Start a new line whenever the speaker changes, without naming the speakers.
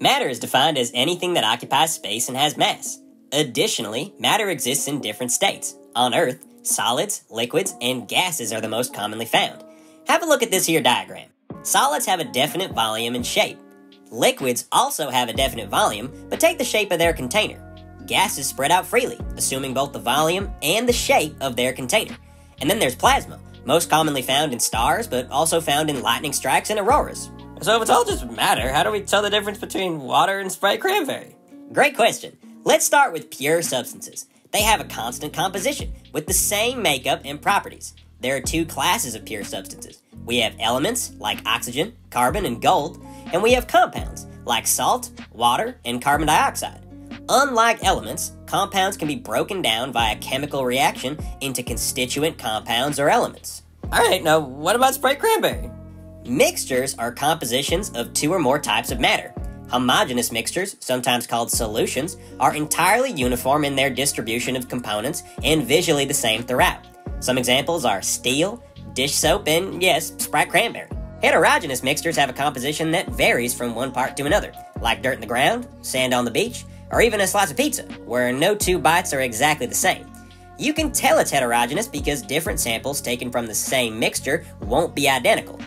Matter is defined as anything that occupies space and has mass. Additionally, matter exists in different states. On Earth, solids, liquids, and gases are the most commonly found. Have a look at this here diagram. Solids have a definite volume and shape. Liquids also have a definite volume, but take the shape of their container. Gases spread out freely, assuming both the volume and the shape of their container. And then there's plasma, most commonly found in stars, but also found in lightning strikes and auroras.
So if it's all just matter, how do we tell the difference between water and Sprite cranberry?
Great question. Let's start with pure substances. They have a constant composition with the same makeup and properties. There are two classes of pure substances. We have elements like oxygen, carbon, and gold, and we have compounds like salt, water, and carbon dioxide. Unlike elements, compounds can be broken down via chemical reaction into constituent compounds or elements.
Alright, now what about Sprite cranberry?
Mixtures are compositions of two or more types of matter. Homogeneous mixtures, sometimes called solutions, are entirely uniform in their distribution of components and visually the same throughout. Some examples are steel, dish soap, and yes, Sprite cranberry. Heterogeneous mixtures have a composition that varies from one part to another, like dirt in the ground, sand on the beach, or even a slice of pizza, where no two bites are exactly the same. You can tell it's heterogeneous because different samples taken from the same mixture won't be identical.